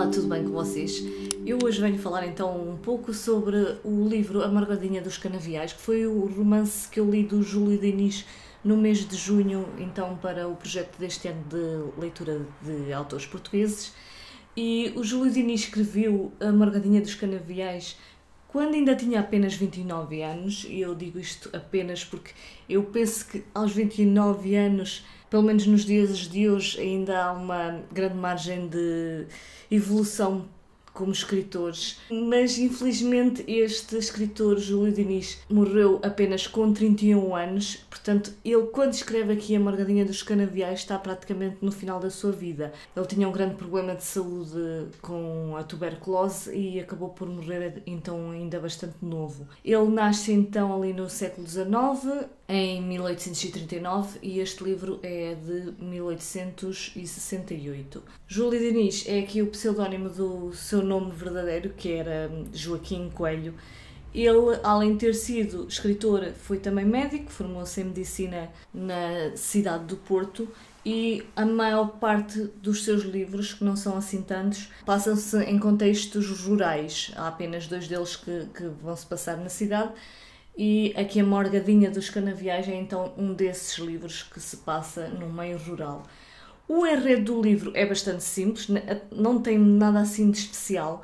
Olá, tudo bem com vocês? Eu hoje venho falar então um pouco sobre o livro A Margadinha dos Canaviais, que foi o romance que eu li do Júlio Diniz no mês de junho, então para o projeto deste ano de leitura de autores portugueses. E o Júlio Diniz escreveu A Margadinha dos Canaviais quando ainda tinha apenas 29 anos, e eu digo isto apenas porque eu penso que aos 29 anos pelo menos nos dias de hoje, ainda há uma grande margem de evolução como escritores, mas infelizmente este escritor, Júlio Diniz, morreu apenas com 31 anos, portanto, ele quando escreve aqui a Margadinha dos Canaviais está praticamente no final da sua vida. Ele tinha um grande problema de saúde com a tuberculose e acabou por morrer então ainda bastante novo. Ele nasce então ali no século XIX, em 1839 e este livro é de 1868. Júlio Diniz é aqui o pseudónimo do seu nome verdadeiro, que era Joaquim Coelho. Ele, além de ter sido escritor, foi também médico, formou-se em medicina na cidade do Porto e a maior parte dos seus livros, que não são assim tantos, passam-se em contextos rurais. Há apenas dois deles que, que vão se passar na cidade e aqui a Morgadinha dos Canaviais é então um desses livros que se passa no meio rural. O enredo do livro é bastante simples, não tem nada assim de especial.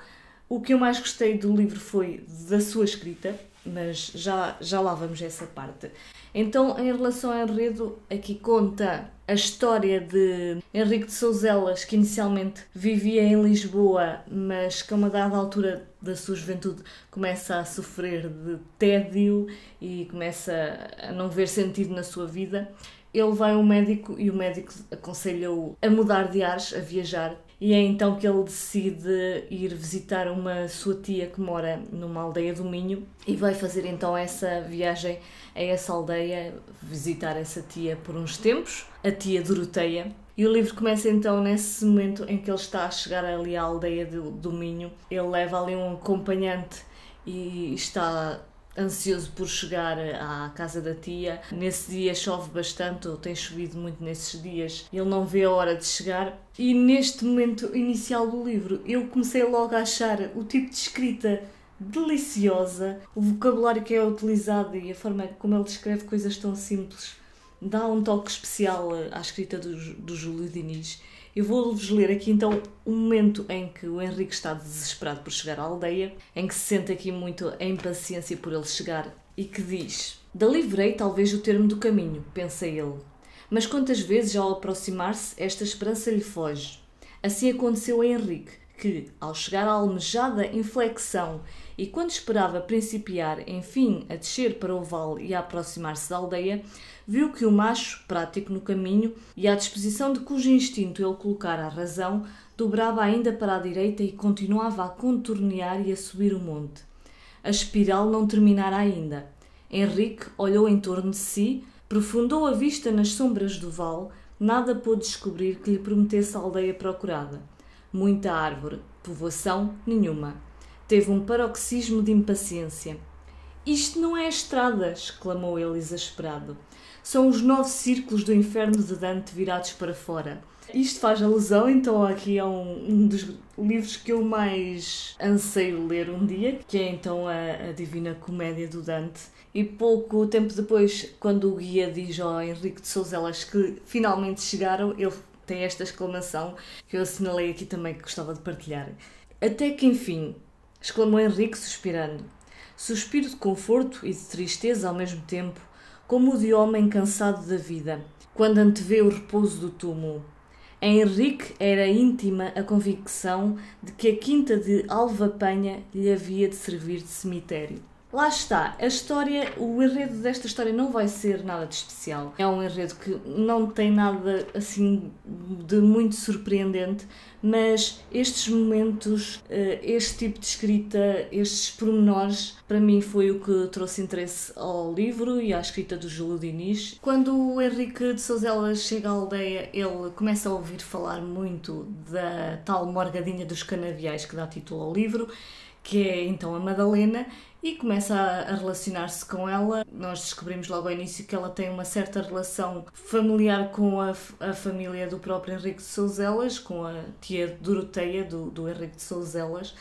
O que eu mais gostei do livro foi da sua escrita, mas já, já lá vamos essa parte. Então, em relação ao enredo, aqui conta a história de Henrique de Souzelas, que inicialmente vivia em Lisboa, mas que a uma dada altura da sua juventude começa a sofrer de tédio e começa a não ver sentido na sua vida. Ele vai ao médico e o médico aconselha-o a mudar de ares, a viajar e é então que ele decide ir visitar uma sua tia que mora numa aldeia do Minho e vai fazer então essa viagem a essa aldeia, visitar essa tia por uns tempos, a tia Doroteia. E o livro começa então nesse momento em que ele está a chegar ali à aldeia do, do Minho. Ele leva ali um acompanhante e está ansioso por chegar à casa da tia. Nesse dia chove bastante, ou tem chovido muito nesses dias. Ele não vê a hora de chegar. E neste momento inicial do livro, eu comecei logo a achar o tipo de escrita deliciosa, o vocabulário que é utilizado e a forma como ele descreve coisas tão simples dá um toque especial à escrita do, do Júlio Diniz. Eu vou-vos ler aqui então um momento em que o Henrique está desesperado por chegar à aldeia, em que se sente aqui muito a impaciência por ele chegar e que diz: Dali verei talvez o termo do caminho, pensa ele. Mas quantas vezes ao aproximar-se esta esperança lhe foge? Assim aconteceu a Henrique, que, ao chegar à almejada inflexão e quando esperava principiar, enfim, a descer para o vale e a aproximar-se da aldeia, viu que o macho, prático no caminho e à disposição de cujo instinto ele colocara a razão, dobrava ainda para a direita e continuava a contornear e a subir o monte. A espiral não terminara ainda. Henrique olhou em torno de si, profundou a vista nas sombras do vale, nada pôde descobrir que lhe prometesse a aldeia procurada. Muita árvore, povoação nenhuma. Teve um paroxismo de impaciência. Isto não é estrada, exclamou ele exasperado. São os nove círculos do inferno de Dante virados para fora. Isto faz alusão então aqui a um, um dos livros que eu mais anseio ler um dia, que é então a, a Divina Comédia do Dante. E pouco tempo depois, quando o guia diz ao Henrique de Souzelas que finalmente chegaram, ele tem esta exclamação que eu assinalei aqui também que gostava de partilhar. Até que enfim, exclamou Henrique, suspirando. Suspiro de conforto e de tristeza ao mesmo tempo, como o de homem cansado da vida, quando antevê o repouso do túmulo. Em Henrique era íntima a convicção de que a quinta de Alva Penha lhe havia de servir de cemitério. Lá está, a história, o enredo desta história não vai ser nada de especial. É um enredo que não tem nada assim de muito surpreendente, mas estes momentos, eh, este tipo de escrita, estes pormenores, para mim foi o que trouxe interesse ao livro e à escrita do Júlio Diniz. Quando o Henrique de Souzelas chega à aldeia, ele começa a ouvir falar muito da tal morgadinha dos canaviais que dá título ao livro que é então a Madalena, e começa a, relacionar-se com ela. Nós descobrimos logo ao início que ela tem uma certa relação familiar com a, a família do próprio Henrique de Souzelas, com a tia Doroteia do, do Henrique de Souzelas.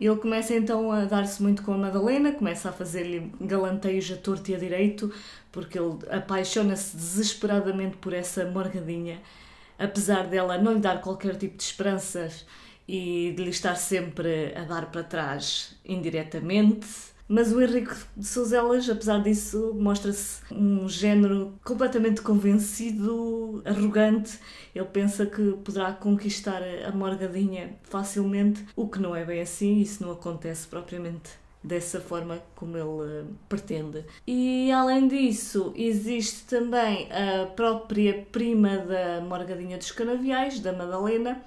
Ele começa então a dar-se muito com a Madalena, começa a fazer-lhe galanteios a torto e a direito, porque ele apaixona-se desesperadamente por essa morgadinha, apesar dela não lhe dar qualquer tipo de esperanças e de lhe estar sempre a dar para trás indiretamente. Mas o Henrique de Souzelas, apesar disso, mostra-se um género completamente convencido, arrogante. Ele pensa que poderá conquistar a Morgadinha facilmente, o que não é bem assim, isso não acontece propriamente dessa forma como ele uh, pretende. E além disso, existe também a própria prima da Morgadinha dos Canaviais, da Madalena,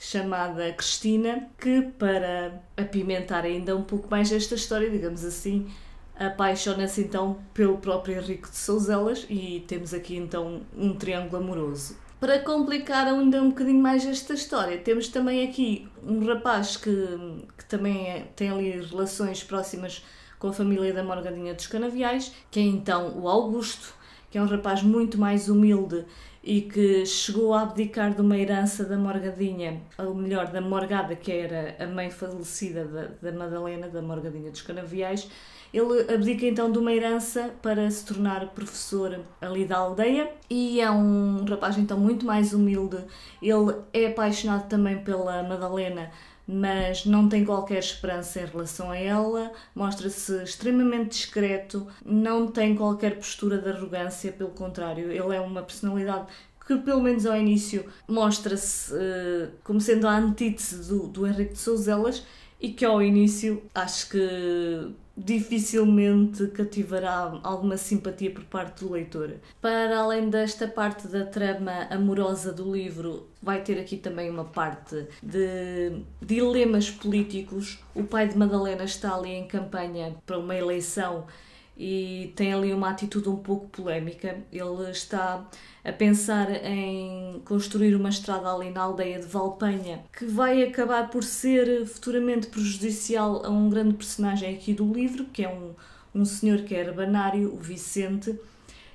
chamada Cristina, que para apimentar ainda um pouco mais esta história, digamos assim, apaixona-se então pelo próprio Henrique de Souzelas e temos aqui então um triângulo amoroso. Para complicar ainda um bocadinho mais esta história, temos também aqui um rapaz que, que também é, tem ali relações próximas com a família da Morgadinha dos Canaviais, que é então o Augusto, que é um rapaz muito mais humilde e que chegou a abdicar de uma herança da Morgadinha, ou melhor, da Morgada, que era a mãe falecida da, da Madalena, da Morgadinha dos Canaviais. Ele abdica então de uma herança para se tornar professor ali da aldeia e é um rapaz então muito mais humilde. Ele é apaixonado também pela Madalena, mas não tem qualquer esperança em relação a ela, mostra-se extremamente discreto, não tem qualquer postura de arrogância, pelo contrário, ele é uma personalidade que, pelo menos ao início, mostra-se uh, como sendo a antítese do, do Henrique de Souzelas e que ao início acho que dificilmente cativará alguma simpatia por parte do leitor. Para além desta parte da trama amorosa do livro, vai ter aqui também uma parte de dilemas políticos. O pai de Madalena está ali em campanha para uma eleição e tem ali uma atitude um pouco polémica. Ele está a pensar em construir uma estrada ali na aldeia de Valpenha que vai acabar por ser futuramente prejudicial a um grande personagem aqui do livro, que é um, um senhor que é banário, o Vicente.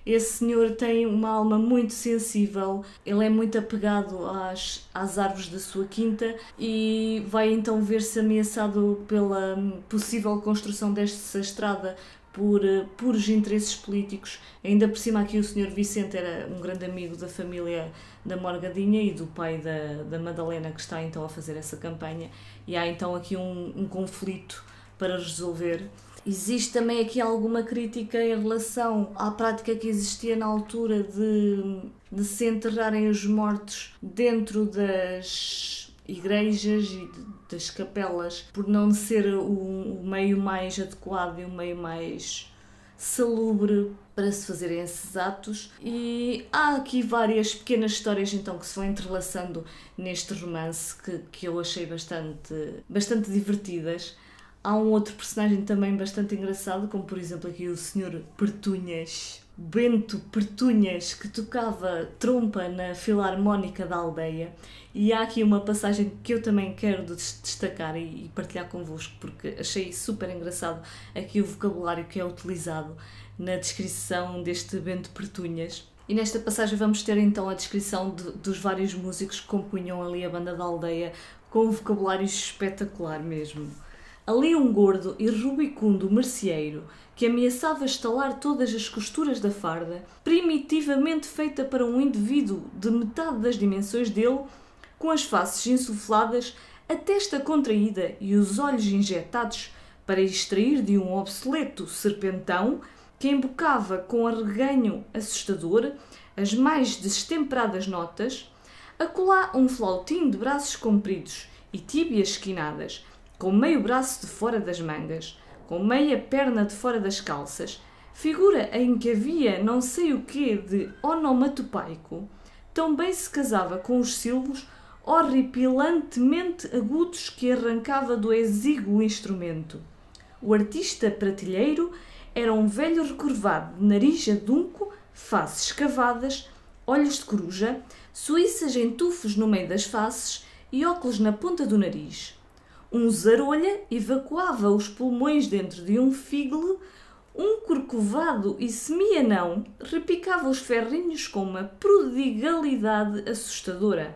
Esse senhor tem uma alma muito sensível, ele é muito apegado às, às árvores da sua quinta e vai então ver-se ameaçado pela possível construção desta estrada por uh, puros interesses políticos. Ainda por cima, aqui o Sr. Vicente era um grande amigo da família da Morgadinha e do pai da, da Madalena, que está então a fazer essa campanha, e há então aqui um, um conflito para resolver. Existe também aqui alguma crítica em relação à prática que existia na altura de, de se enterrarem os mortos dentro das igrejas e das capelas, por não ser o, meio mais adequado e o meio mais salubre para se fazerem esses atos e há aqui várias pequenas histórias então que se vão entrelaçando neste romance que, que eu achei bastante, bastante divertidas. Há um outro personagem também bastante engraçado, como por exemplo aqui o Sr. Pertunhas, Bento Pertunhas, que tocava trompa na filarmónica da aldeia. E há aqui uma passagem que eu também quero destacar e partilhar convosco, porque achei super engraçado aqui o vocabulário que é utilizado na descrição deste Bento Pertunhas. E nesta passagem vamos ter então a descrição de, dos vários músicos que compunham ali a banda da aldeia, com um vocabulário espetacular mesmo. Ali um gordo e rubicundo merceeiro que ameaçava estalar todas as costuras da farda, primitivamente feita para um indivíduo de metade das dimensões dele, com as faces insufladas, a testa contraída e os olhos injetados para extrair de um obsoleto serpentão que embocava com arreganho assustador as mais destemperadas notas, acolá um flautim de braços compridos e tíbias esquinadas, com meio braço de fora das mangas, com meia perna de fora das calças, figura em que havia não sei o quê de onomatopaico, tão bem se casava com os silvos horripilantemente agudos que arrancava do exíguo instrumento. O artista pratilheiro era um velho recurvado de nariz adunco, faces escavadas, olhos de coruja, suíças em tufos no meio das faces e óculos na ponta do nariz Um zarolha evacuava os pulmões dentro de um figle, um corcovado e semianão repicava os ferrinhos com uma prodigalidade assustadora.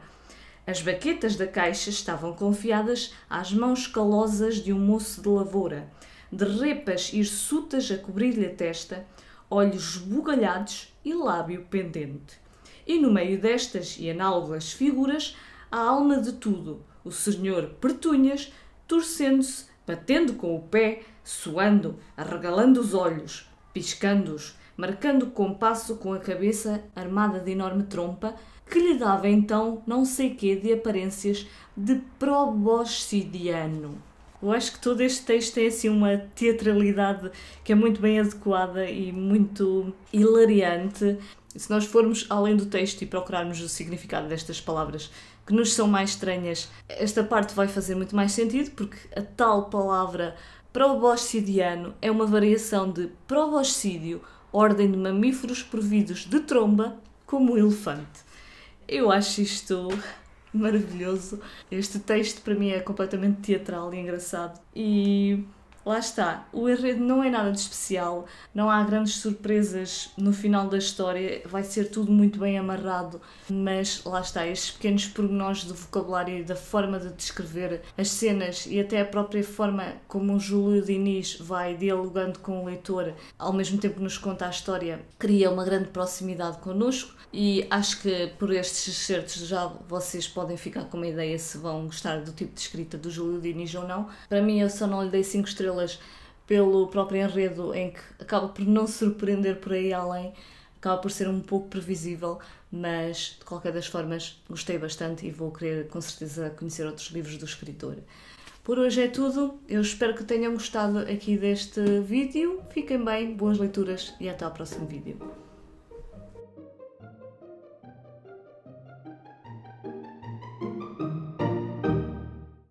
As baquetas da caixa estavam confiadas às mãos calosas de um moço de lavoura, de repas hirsutas a cobrir-lhe a testa, olhos esbugalhados e lábio pendente. E no meio destas e análogas figuras, a alma de tudo, o senhor Pertunhas, torcendo-se, batendo com o pé, suando, arregalando os olhos, piscando-os, marcando o compasso com a cabeça armada de enorme trompa, que lhe dava então não sei quê de aparências de proboscidiano. Eu acho que todo este texto tem assim uma teatralidade que é muito bem adequada e muito hilariante. Se nós formos além do texto e procurarmos o significado destas palavras que nos são mais estranhas, esta parte vai fazer muito mais sentido, porque a tal palavra proboscidiano é uma variação de proboscídio, ordem de mamíferos providos de tromba, como o elefante. Eu acho isto maravilhoso. Este texto para mim é completamente teatral e engraçado. E Lá está, o enredo não é nada de especial, não há grandes surpresas no final da história, vai ser tudo muito bem amarrado, mas lá está, estes pequenos pormenores do vocabulário e da forma de descrever as cenas e até a própria forma como o Júlio Diniz vai dialogando com o leitor, ao mesmo tempo que nos conta a história, cria uma grande proximidade connosco e acho que por estes excertos já vocês podem ficar com uma ideia se vão gostar do tipo de escrita do Júlio Diniz ou não. Para mim, eu só não lhe dei 5 estrelas pelo próprio enredo, em que acaba por não surpreender por aí além, acaba por ser um pouco previsível, mas de qualquer das formas gostei bastante e vou querer com certeza conhecer outros livros do escritor. Por hoje é tudo, eu espero que tenham gostado aqui deste vídeo. Fiquem bem, boas leituras e até ao próximo vídeo.